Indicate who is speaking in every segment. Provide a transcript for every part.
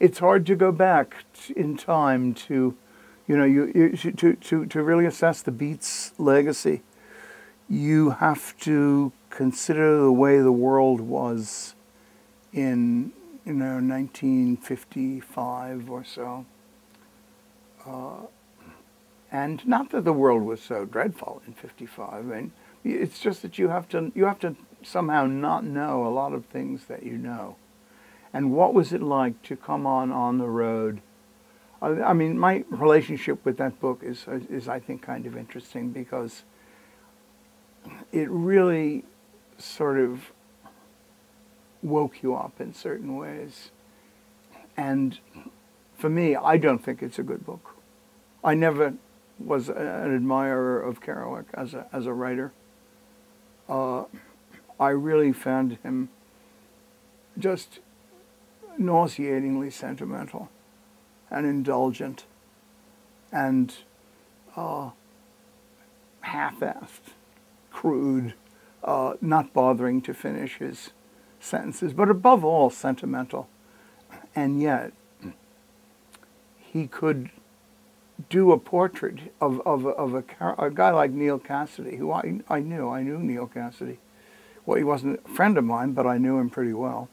Speaker 1: it's hard to go back in time to, you know, you, you to, to, to really assess the Beats legacy. You have to consider the way the world was in, you know, 1955 or so. Uh, and not that the world was so dreadful in 55. I mean, it's just that you have to, you have to somehow not know a lot of things that you know. And what was it like to come on on the road? I, mean, my relationship with that book is, is, I think, kind of interesting because it really sort of woke you up in certain ways. And for me, I don't think it's a good book. I never was an admirer of Kerouac as a, as a writer. Uh, I really found him just nauseatingly sentimental and indulgent and uh, half-assed, crude, uh, not bothering to finish his sentences, but above all sentimental. And yet, he could do a portrait of, of, of a, a guy like Neal Cassady, who I, I knew. I knew Neal Cassady. Well, he wasn't a friend of mine, but I knew him pretty well.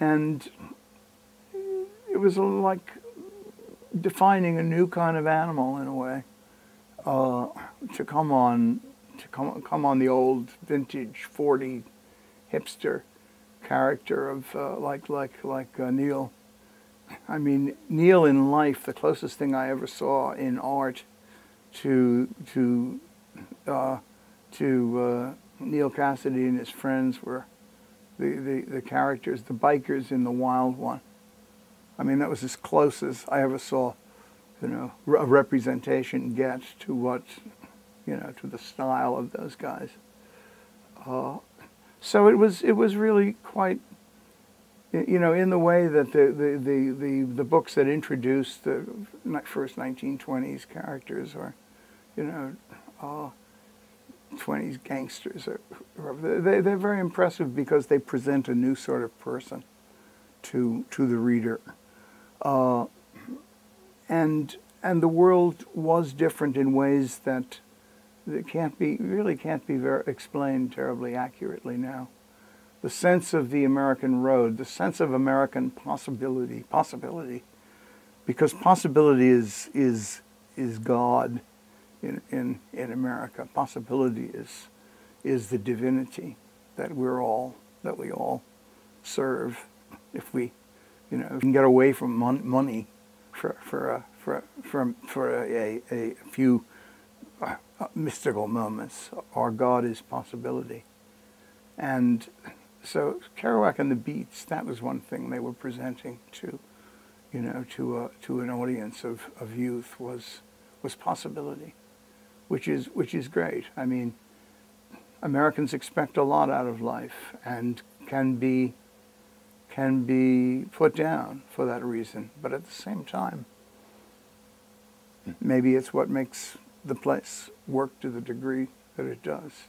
Speaker 1: And it was like defining a new kind of animal in a way. Uh, to come on, to come come on the old vintage '40 hipster character of uh, like like like uh, Neal I mean, Neal in life, the closest thing I ever saw in art to to uh, to uh, Neal Cassady and his friends were the, the, the characters, the bikers in The Wild One. I mean, that was as close as I ever saw, you know, a representation get to what, you know, to the style of those guys. Uh, so it was it was really quite you know, in the way that the, the, the, the, the books that introduced the first 1920s characters or, you know, uh, 20s gangsters, or, or, they, they're very impressive because they present a new sort of person to, to the reader. Uh, and, and the world was different in ways that, that can't be, really can't be very, explained terribly accurately now. The sense of the American road, the sense of American possibility, possibility, because possibility is is is God in in in America. Possibility is is the divinity that we're all that we all serve. If we, you know, we can get away from mon money for for a, for for for a, a, a few uh, mystical moments, our God is possibility, and so Kerouac and the Beats, that was one thing they were presenting to, you know, to a, to an audience of, of youth was was possibility, which is which is great. I mean, Americans expect a lot out of life and can be can be put down for that reason, but at the same time, maybe it's what makes the place work to the degree that it does.